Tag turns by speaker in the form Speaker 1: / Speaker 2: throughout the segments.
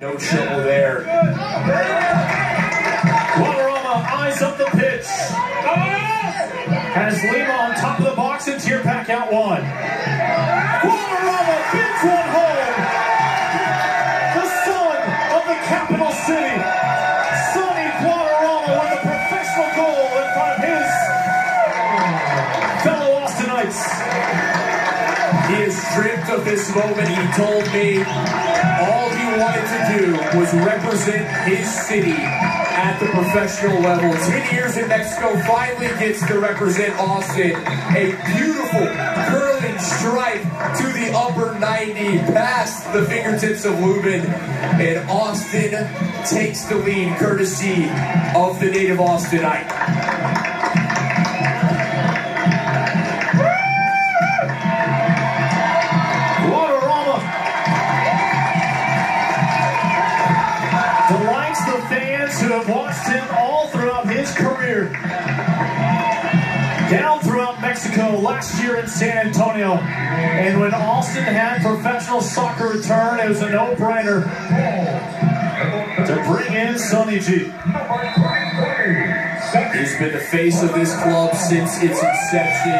Speaker 1: No trouble there.
Speaker 2: Guadarrama eyes up the pitch. Has Lima on top of the box and Tyrpak out one. Guadarrama bids one home. The son of the capital city. Sonny Guadarrama with a professional goal in front of his fellow Austinites.
Speaker 1: He is stripped of this moment. He told me wanted to do was represent his city at the professional level. Ten years in Mexico, finally gets to represent Austin. A beautiful curling strike to the upper 90, past the fingertips of Lubin. And Austin takes the lead, courtesy of the native Austinite.
Speaker 2: Have watched him all throughout his career. Down throughout Mexico last year in San Antonio. And when Austin had professional soccer return, it was a no-brainer to bring in Sonny G.
Speaker 1: He's been the face of this club since its inception.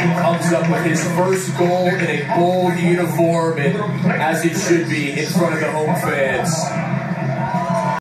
Speaker 1: He comes up with his first goal in a bold uniform, and as it should be, in front of the home fans.